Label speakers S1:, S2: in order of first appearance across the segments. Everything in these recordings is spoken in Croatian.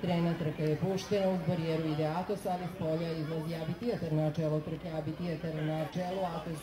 S1: Trena trka je puštena, uz barijeru ide Atos, ali s polja izlazi Abi na čelo trke, Abi Tijetar na čelu, Atos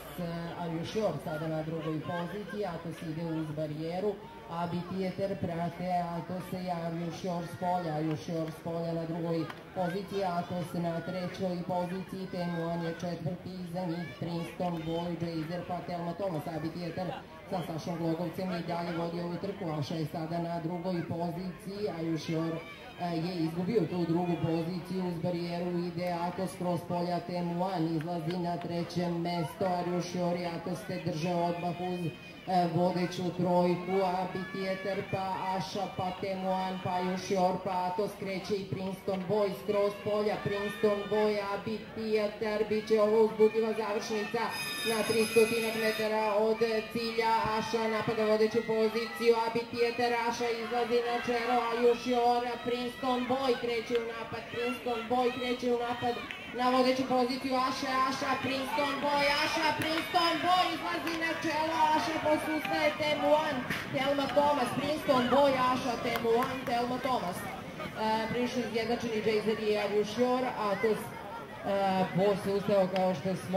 S1: Arjušjor sada na drugoj poziciji, Atos ide uz barijeru, Abi Tijetar prate Atos i Arjušjor s polja, Arjušjor s polja na drugoj poziciji, Atos na trećoj poziciji, Temuan je četvrti, iza njih Princeton, Boy, Jazer, pa Telma Thomas, Abi Tijetar sa Sašom Glogovcem i dalje vodi ovu trku, Aša je sada na drugoj poziciji, Arjušjor je izgubio tu drugu poziciju uz barijeru ide Atos kroz polja Temuan izlazi na trećem mesto Arjuš Jori Atos te drže odmah uz e, vodeću trojku a Bitjeter pa Aša pa Temuan pa još pa Atos kreće i Princeton Boys kroz polja. Princeton Boy a Bitjeter bit će ovo uzbudljiva završnica na 300 metara od cilja. Aša napada vodeću poziciju a Bitjeter Aša izlazi na čelo a još Princeton Boy kreće u napad, Princeton Boy kreće u napad na vodeću poziciju Aša, Aša, Princeton Boy, Aša, Princeton Boy izlazi na čelo, Aša posustaje Temuan, Telma Thomas, Princeton Boy, Aša, Temuan, Telma Thomas. E, Prišli izjednačeni Jazer i Ariuš Jor, a to e, posustao kao što smo